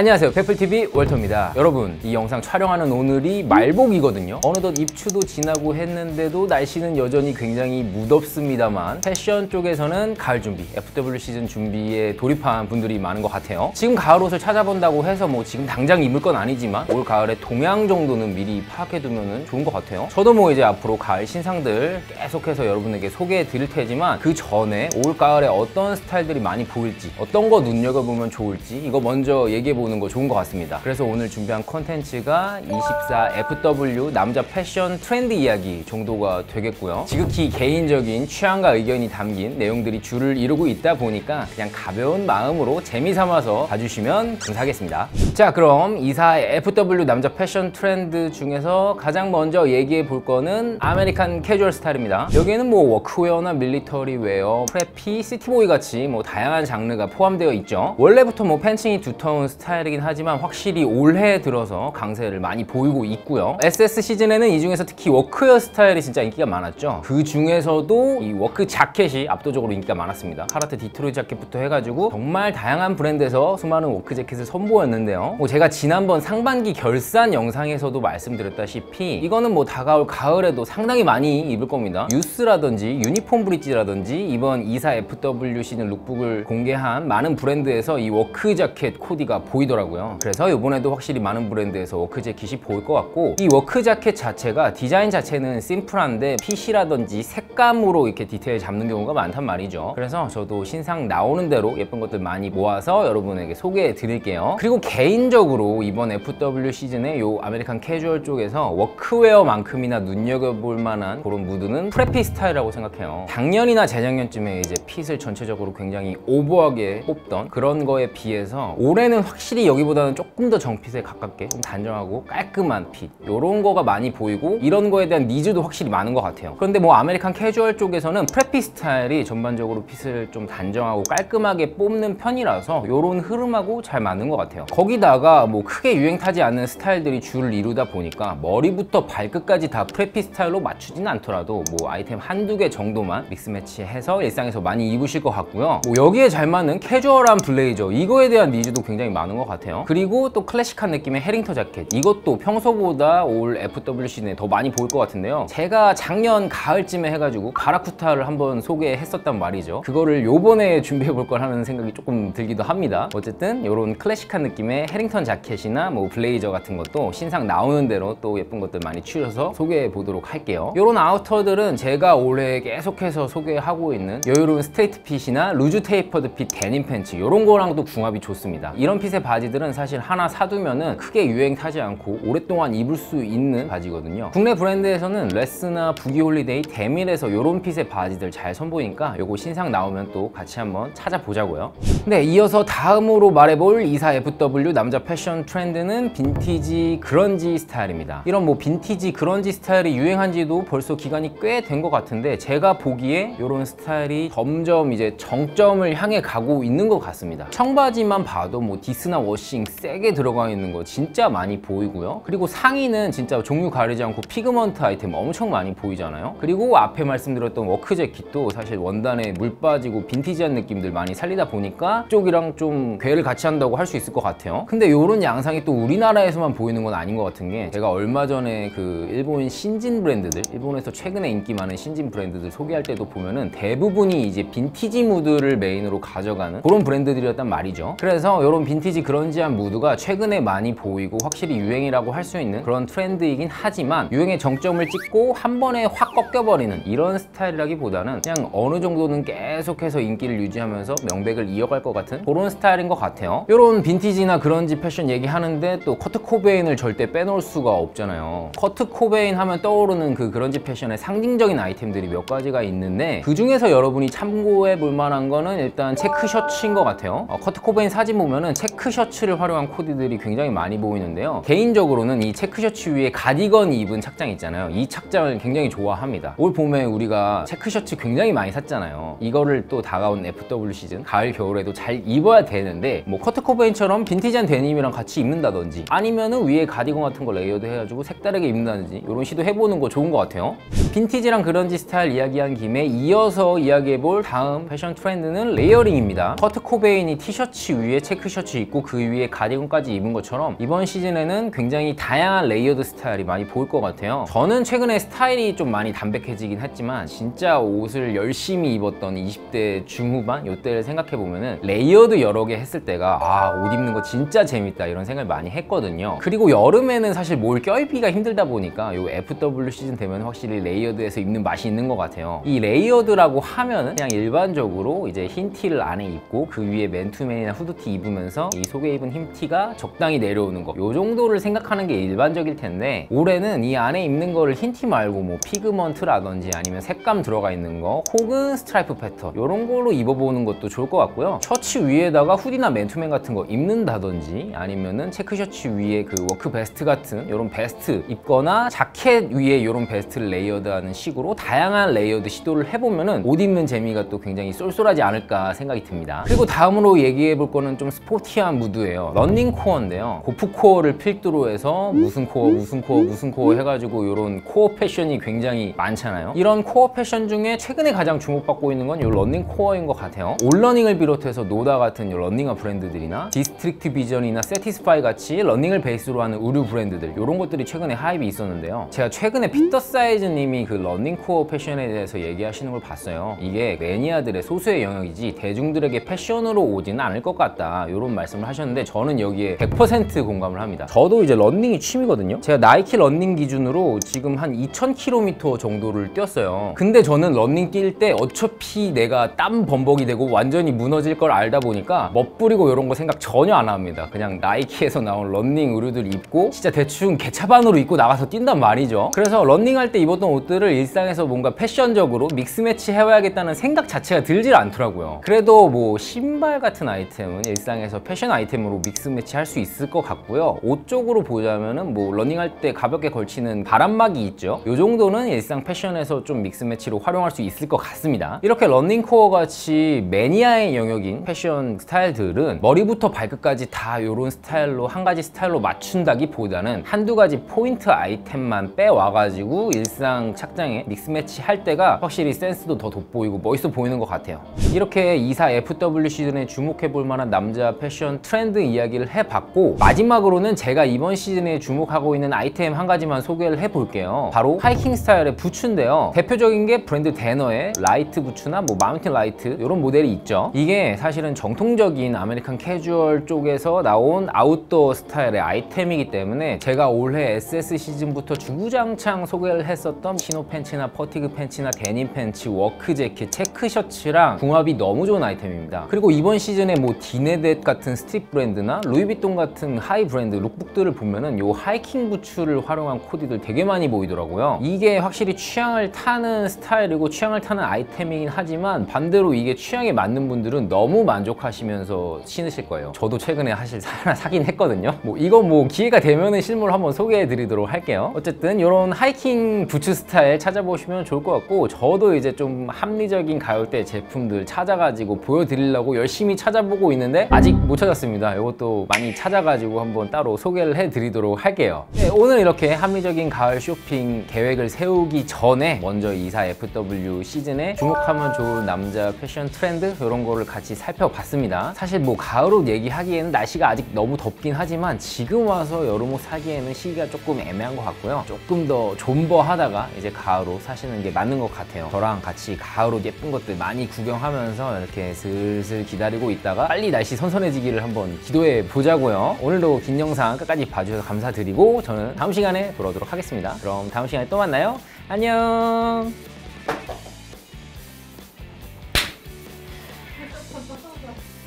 안녕하세요. 페플TV 월터입니다. 여러분 이 영상 촬영하는 오늘이 말복이거든요. 어느덧 입추도 지나고 했는데도 날씨는 여전히 굉장히 무덥습니다만 패션 쪽에서는 가을 준비 FW 시즌 준비에 돌입한 분들이 많은 것 같아요. 지금 가을 옷을 찾아본다고 해서 뭐 지금 당장 입을 건 아니지만 올 가을에 동향 정도는 미리 파악해두면 좋은 것 같아요. 저도 뭐 이제 앞으로 가을 신상들 계속해서 여러분에게 소개해 드릴 테지만 그 전에 올 가을에 어떤 스타일들이 많이 보일지 어떤 거 눈여겨보면 좋을지 이거 먼저 얘기해 보는 거 좋은 것 같습니다. 그래서 오늘 준비한 콘텐츠가 24 FW 남자 패션 트렌드 이야기 정도가 되겠고요. 지극히 개인적인 취향과 의견이 담긴 내용들이 주를 이루고 있다 보니까 그냥 가벼운 마음으로 재미 삼아서 봐주시면 감사하겠습니다. 자 그럼 24 FW 남자 패션 트렌드 중에서 가장 먼저 얘기해 볼 거는 American 캐주얼 스타일입니다. 여기에는 뭐 workwear나 military wear, preppy, city boy 같이 뭐 다양한 장르가 포함되어 있죠. 원래부터 뭐 팬층이 두터운 스타일 이긴 하지만 확실히 올해 들어서 강세를 많이 보이고 있고요. SS 시즌에는 이 중에서 특히 워크웨어 스타일이 진짜 인기가 많았죠. 그 중에서도 이 work 자켓이 압도적으로 인기가 많았습니다. 칼하트 디트로이트 자켓부터 해가지고 정말 다양한 브랜드에서 수많은 work 자켓을 선보였는데요. 뭐 제가 지난번 상반기 결산 영상에서도 말씀드렸다시피 이거는 뭐 다가올 가을에도 상당히 많이 입을 겁니다. 유스라든지 유니폼 브릿지라든지 이번 24 FW 시즌 lookbook을 공개한 많은 브랜드에서 이 work 자켓 코디가 보이 더라고요. 그래서 이번에도 확실히 많은 브랜드에서 work 재킷이 보일 것 같고 이 work 자켓 자체가 디자인 자체는 심플한데 fit이라든지 색감으로 이렇게 디테일 잡는 경우가 많단 말이죠. 그래서 저도 신상 나오는 대로 예쁜 것들 많이 모아서 여러분에게 소개해 드릴게요. 그리고 개인적으로 이번 FW 시즌에 요 American 캐주얼 쪽에서 workwear만큼이나 눈여겨볼 만한 그런 무드는 preppy 스타일이라고 생각해요. 작년이나 재작년쯤에 이제 fit을 전체적으로 굉장히 오버하게 뽑던 그런 거에 비해서 올해는 확실히 여기보다는 조금 더 정fit에 가깝게 좀 단정하고 깔끔한 fit 이런 거가 많이 보이고 이런 거에 대한 needs도 확실히 많은 것 같아요. 그런데 뭐 American 캐주얼 쪽에서는 preppy 스타일이 전반적으로 fit을 좀 단정하고 깔끔하게 뽑는 편이라서 이런 흐름하고 잘 맞는 것 같아요. 거기다가 뭐 크게 유행 타지 않는 스타일들이 주를 이루다 보니까 머리부터 발끝까지 다 preppy 스타일로 맞추진 않더라도 뭐 아이템 한두 개 정도만 mix match해서 일상에서 많이 입으실 것 같고요. 뭐 여기에 잘 맞는 캐주얼한 블레이저 이거에 대한 needs도 굉장히 많은 것 같아요. 그리고 또 클래식한 느낌의 해링턴 자켓 이것도 평소보다 올 FW에는 더 많이 보일 것 같은데요. 제가 작년 가을쯤에 해가지고 가라쿠타를 한번 소개했었단 말이죠. 그거를 요번에 준비해 볼 걸 하는 생각이 조금 들기도 합니다. 어쨌든 이런 클래식한 느낌의 해링턴 자켓이나 뭐 블레이저 같은 것도 신상 나오는 대로 또 예쁜 것들 많이 추려서 소개해 보도록 할게요. 이런 아우터들은 제가 올해 계속해서 소개하고 있는 여유로운 스트레이트 fit이나 loose tapered fit 데님 팬츠 이런 거랑도 궁합이 좋습니다. 이런 fit의 바지들은 사실 하나 사두면은 크게 유행 타지 않고 오랫동안 입을 수 있는 바지거든요. 국내 브랜드에서는 레스나 부기홀리데이, 데밀에서 이런 fit의 바지들 잘 선보이니까 요거 신상 나오면 또 같이 한번 찾아보자고요. 네, 이어서 다음으로 말해볼 24FW 남자 패션 트렌드는 빈티지 그런지 스타일입니다. 이런 뭐 빈티지 그런지 스타일이 유행한 지도 벌써 기간이 꽤 된 것 같은데 제가 보기에 이런 스타일이 점점 이제 정점을 향해 가고 있는 것 같습니다. 청바지만 봐도 뭐 디스나 washing 세게 들어가 있는 거 진짜 많이 보이고요. 그리고 상의는 진짜 종류 가리지 않고 pigment 아이템 엄청 많이 보이잖아요. 그리고 앞에 말씀드렸던 work 재킷도 사실 원단에 물 빠지고 빈티지한 느낌들 많이 살리다 보니까 쪽이랑 좀 궤를 같이 한다고 할 수 있을 것 같아요. 근데 이런 양상이 또 우리나라에서만 보이는 건 아닌 것 같은 게 제가 얼마 전에 그 일본 신진 브랜드들 일본에서 최근에 인기 많은 신진 브랜드들 소개할 때도 보면은 대부분이 이제 빈티지 무드를 메인으로 가져가는 그런 브랜드들이었단 말이죠. 그래서 이런 빈티지 grunge한 무드가 최근에 많이 보이고 확실히 유행이라고 할 수 있는 그런 트렌드이긴 하지만 유행의 정점을 찍고 한 번에 확 꺾여버리는 이런 스타일이라기보다는 그냥 어느 정도는 계속해서 인기를 유지하면서 명맥을 이어갈 것 같은 그런 스타일인 것 같아요. 이런 빈티지나 그런지 패션 얘기하는데 또 커트 코베인을 절대 빼놓을 수가 없잖아요. 커트 코베인 하면 떠오르는 그 그런지 패션의 상징적인 아이템들이 몇 가지가 있는데 그 중에서 여러분이 참고해 볼 만한 거는 일단 체크 셔츠인 것 같아요. 어, 커트 코베인 사진 보면은 체크 셔츠를 활용한 코디들이 굉장히 많이 보이는데요. 개인적으로는 이 체크 셔츠 위에 가디건 입은 착장 있잖아요. 이 착장을 굉장히 좋아합니다. 올 봄에 우리가 체크 셔츠 굉장히 많이 샀잖아요. 이거를 또 다가온 FW 시즌 가을 겨울에도 잘 입어야 되는데 뭐 커트 코베인처럼 빈티지한 데님이랑 같이 입는다든지 아니면은 위에 가디건 같은 거 layered 해가지고 색다르게 입는다든지 이런 시도 해보는 거 좋은 것 같아요. 빈티지랑 그런지 스타일 이야기한 김에 이어서 이야기해볼 다음 패션 트렌드는 layering입니다. 커트 코베인이 티셔츠 위에 체크 셔츠 입고 그 위에 가디건까지 입은 것처럼 이번 시즌에는 굉장히 다양한 layered 스타일이 많이 보일 것 같아요. 저는 최근에 스타일이 좀 많이 담백해지긴 했지만 진짜 옷을 열심히 입었던 20대 중후반 요때를 생각해 보면은 layered 여러 개 했을 때가 아 옷 입는 거 진짜 재밌다 이런 생각을 많이 했거든요. 그리고 여름에는 사실 뭘 껴입기가 힘들다 보니까 요 FW 시즌 되면 확실히 layered해서 입는 맛이 있는 것 같아요. 이 layered라고 하면은 그냥 일반적으로 이제 흰 티를 안에 입고 그 위에 맨투맨이나 후드티 입으면서 이 속에 입은 흰 티가 적당히 내려오는 거. 요 정도를 생각하는 게 일반적일 텐데 올해는 이 안에 입는 거를 흰 티 말고 뭐 pigment라든지 아니면 색감 들어가 있는 거 혹은 스트라이프 패턴 이런 걸로 입어보는 것도 좋을 것 같고요. 셔츠 위에다가 후디나 맨투맨 같은 거 입는다든지 아니면은 체크 셔츠 위에 그 work vest 같은 이런 vest 입거나 자켓 위에 이런 vest를 layered하는 식으로 다양한 layered 시도를 해보면은 옷 입는 재미가 또 굉장히 쏠쏠하지 않을까 생각이 듭니다. 그리고 다음으로 얘기해 볼 거는 좀 스포티한 무드예요. running core인데요. gorpcore를 필두로 해서 무슨 코어, 무슨 코어, 무슨 코어 해가지고 이런 core 패션이 굉장히 많잖아요. 이런 core 패션 중에 최근에 가장 주목받고 있는 건 이 running core인 것 같아요. 온러닝을 비롯해서 노다 같은 이 런닝화 브랜드들이나 디스트릭트 비전이나 세티스파이 같이 런닝을 베이스로 하는 의류 브랜드들 이런 것들이 최근에 hype이 있었는데요. 제가 최근에 피터 사이즈님이 그 running core 패션에 대해서 얘기하시는 걸 봤어요. 이게 매니아들의 소수의 영역이지 대중들에게 패션으로 오지는 않을 것 같다 이런 말씀을 하셨는데 저는 여기에 100% 공감을 합니다. 저도 이제 런닝이 취미거든요. 제가 나이키 런닝 기준으로 지금 한 2,000km 정도를 뛰었어요. 근데 저는 런닝 뛸 때 어차피 내가 땀 범벅이 되고 완전히 무너질 걸 알다 보니까 멋부리고 이런 거 생각 전혀 안 합니다. 그냥 나이키에서 나온 런닝 의류들 입고 진짜 대충 개차반으로 입고 나가서 뛴단 말이죠. 그래서 런닝할 때 입었던 옷들을 일상에서 뭔가 패션적으로 mix match 해봐야겠다는 생각 자체가 들질 않더라고요. 그래도 뭐 신발 같은 아이템은 일상에서 패션 아이템으로 mix match 할 수 있을 것 같고요. 옷 쪽으로 보자면은 뭐 러닝할 때 가볍게 걸치는 바람막이 있죠. 이 정도는 일상 패션에서 좀 mix match로 활용할 수 있을 것 같습니다. 이렇게 running core 같이 매니아의 영역인 패션 스타일들은 머리부터 발끝까지 다 이런 스타일로 한 가지 스타일로 맞춘다기보다는 한두 가지 포인트 아이템만 빼와가지고 일상 착장에 mix match 할 때가 확실히 센스도 더 돋보이고 멋있어 보이는 것 같아요. 이렇게 24 FW 시즌에 주목해 볼 만한 남자 패션 트렌드 이야기를 해봤고 마지막으로는 제가 이번 시즌에 주목하고 있는 아이템 한 가지만 소개를 해볼게요. 바로 하이킹 스타일의 부츠인데요. 대표적인 게 브랜드 대너의 라이트 부츠나 뭐 마운틴 라이트 이런 모델이 있죠. 이게 사실은 정통적인 아메리칸 캐주얼 쪽에서 나온 아웃도어 스타일의 아이템이기 때문에 제가 올해 SS 시즌부터 주구장창 소개를 했었던 chino 팬츠나 fatigue 팬츠나 데님 팬츠, work 재킷, 체크 셔츠랑 궁합이 너무 좋은 아이템입니다. 그리고 이번 시즌에 뭐 디네댓 같은 street 브랜드나 루이비통 같은 high 브랜드 lookbook들을 보면은 요 하이킹 부츠를 활용한 코디들 되게 많이 보이더라고요. 이게 확실히 취향을 타는 스타일이고 취향을 타는 아이템이긴 하지만 반대로 이게 취향에 맞는 분들은 너무 만족하시면서 신으실 거예요. 저도 최근에 사실 하나 사긴 했거든요. 뭐 이건 뭐 기회가 되면은 실물 한번 소개해 드리도록 할게요. 어쨌든 이런 하이킹 부츠 스타일 찾아보시면 좋을 것 같고 저도 이제 좀 합리적인 가격대 제품들 찾아가지고 보여드리려고 열심히 찾아보고 있는데 아직 못 찾았습니다. 이것도 많이 찾아가지고 한번 따로 소개를 해드리도록 할게요. 네, 오늘 이렇게 합리적인 가을 쇼핑 계획을 세우기 전에 먼저 24 FW 시즌에 주목하면 좋은 남자 패션 트렌드 이런 거를 같이 살펴봤습니다. 사실 뭐 가을옷 얘기하기에는 날씨가 아직 너무 덥긴 하지만 지금 와서 여름옷 사기에는 시기가 조금 애매한 것 같고요. 조금 더 존버하다가 이제 가을옷 사시는 게 맞는 것 같아요. 저랑 같이 가을옷 예쁜 것들 많이 구경하면서 이렇게 슬슬 기다리고 있다가 빨리 날씨 선선해지기를 한번 기도해 보자고요. 오늘도 긴 영상 끝까지 봐주셔서 감사드리고 저는 다음 시간에 돌아오도록 하겠습니다. 그럼 다음 시간에 또 만나요. 안녕.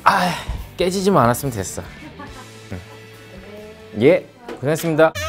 아 깨지지만 않았으면 됐어. 응. 예, 고생했습니다.